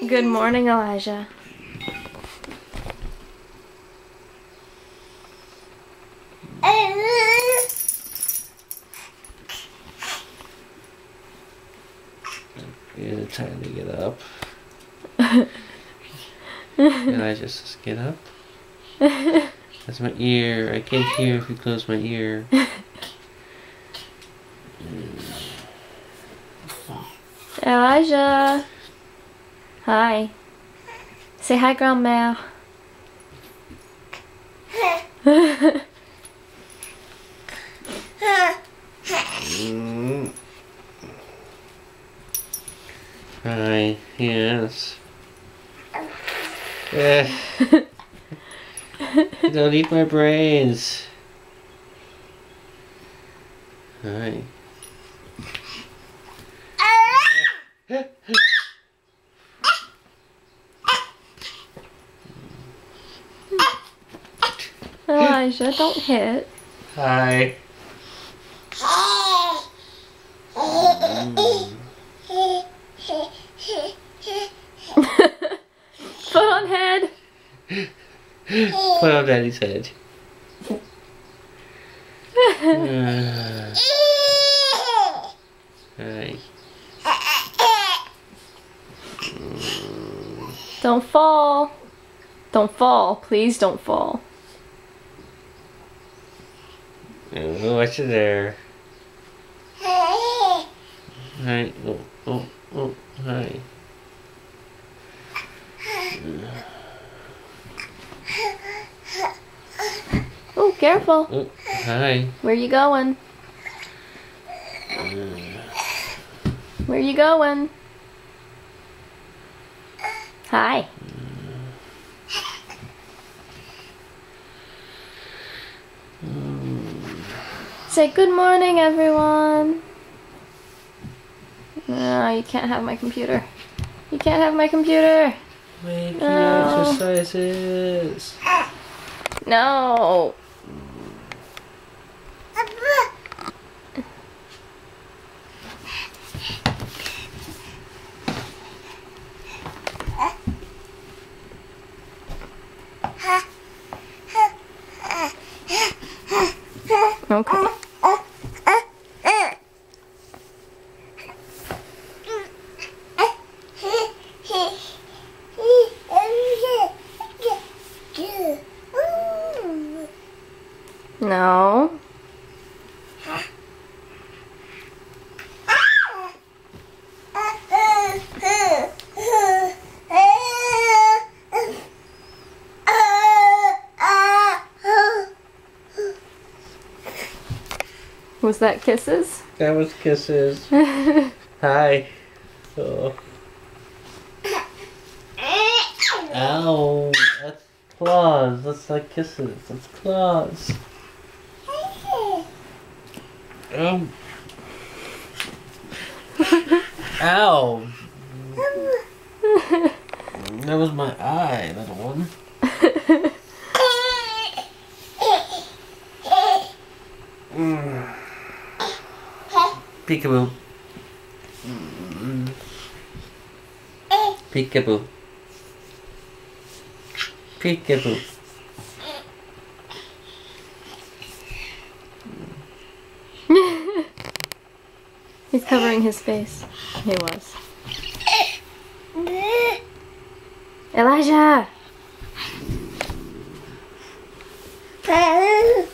Good morning, Elijah. Yeah, time to get up. and I just get up. That's my ear. I can't hear if you close my ear. Elijah. Hi. Say hi, Grandma. Hi, yes. Eh. Don't eat my brains. Hi. Elijah, don't hit. Hi. Foot on head. Put on Daddy's head. Uh, hi. Don't fall. Don't fall. Please don't fall. What's in there? Hi. Oh, oh, oh, hi. Oh, careful. Oh, hi. Where you going? Where you going? Hi. Say good morning, everyone. No, you can't have my computer. You can't have my computer. Waking No. exercises. No. Okay. No. Was that kisses? That was kisses. Hi. Oh. Ow. That's claws. That's not kisses. That's claws. Um. Ow. That was my eye, little one. Mm. Peekaboo. Mm. Peekaboo. Peekaboo. He's covering his face. He was. Elijah! Where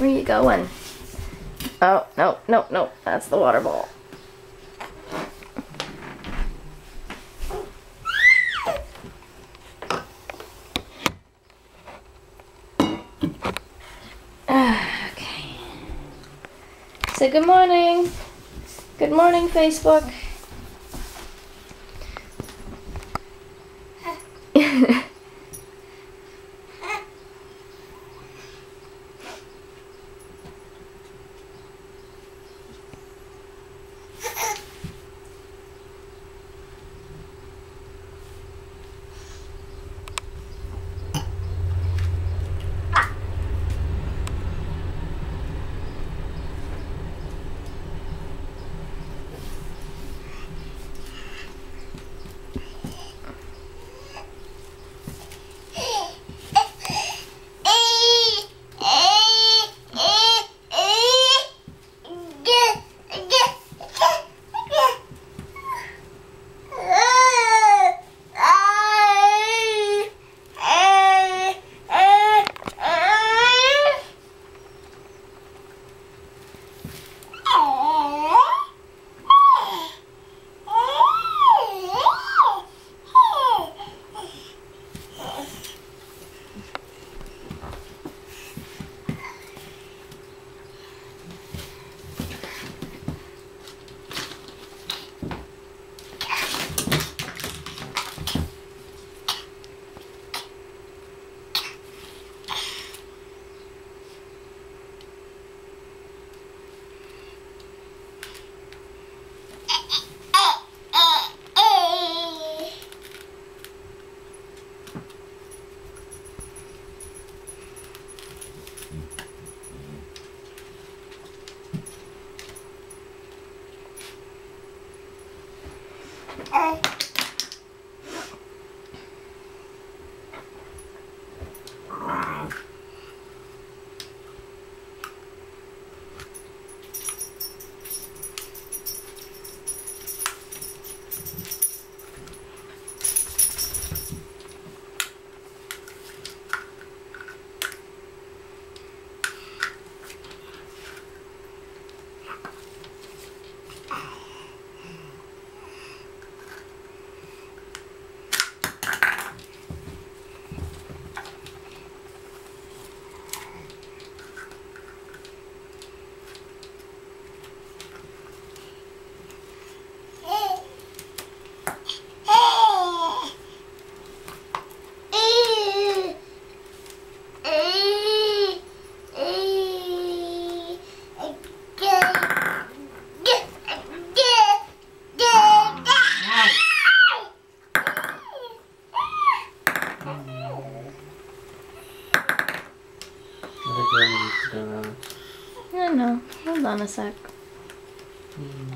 are you going? Oh, no, no, no. That's the water ball. Ah, okay. Say good morning. Good morning, Facebook. Sec. Mm.